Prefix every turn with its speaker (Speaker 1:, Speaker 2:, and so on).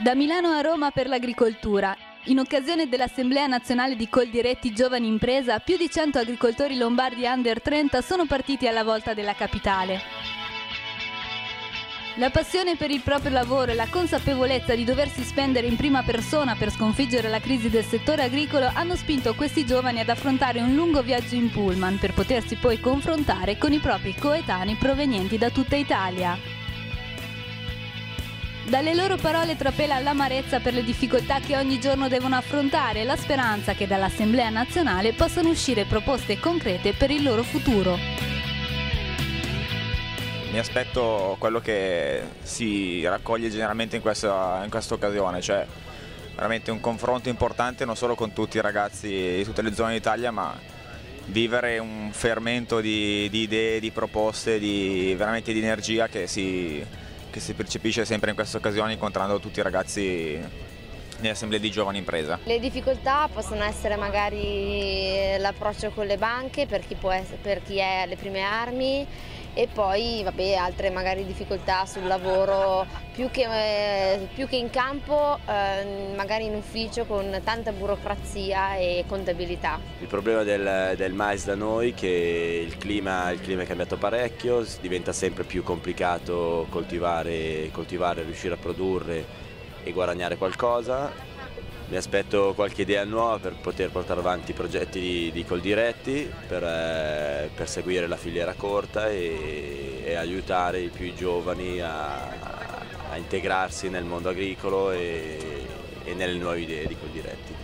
Speaker 1: Da Milano a Roma per l'agricoltura. In occasione dell'Assemblea Nazionale di Coldiretti Giovani Impresa, più di 100 agricoltori lombardi under 30 sono partiti alla volta della capitale. La passione per il proprio lavoro e la consapevolezza di doversi spendere in prima persona per sconfiggere la crisi del settore agricolo hanno spinto questi giovani ad affrontare un lungo viaggio in pullman per potersi poi confrontare con i propri coetanei provenienti da tutta Italia. Dalle loro parole trapela l'amarezza per le difficoltà che ogni giorno devono affrontare e la speranza che dall'Assemblea nazionale possano uscire proposte concrete per il loro futuro.
Speaker 2: Mi aspetto quello che si raccoglie generalmente in questa, in questa occasione, cioè veramente un confronto importante non solo con tutti i ragazzi di tutte le zone d'Italia, ma vivere un fermento di, di idee, di proposte, di, veramente di energia che si, che si percepisce sempre in queste occasioni incontrando tutti i ragazzi nelle assemblee di giovani impresa.
Speaker 3: Le difficoltà possono essere magari l'approccio con le banche per chi, essere, per chi è alle prime armi e poi vabbè, altre magari difficoltà sul lavoro più che, eh, più che in campo, eh, magari in ufficio con tanta burocrazia e contabilità.
Speaker 4: Il problema del, del mais da noi è che il clima, il clima, è cambiato parecchio, diventa sempre più complicato coltivare, coltivare riuscire a produrre e guadagnare qualcosa mi aspetto qualche idea nuova per poter portare avanti progetti di, di coldiretti, per, eh, per, seguire la filiera corta e, e aiutare i più giovani a, a, integrarsi nel mondo agricolo e, e nelle nuove idee di coldiretti.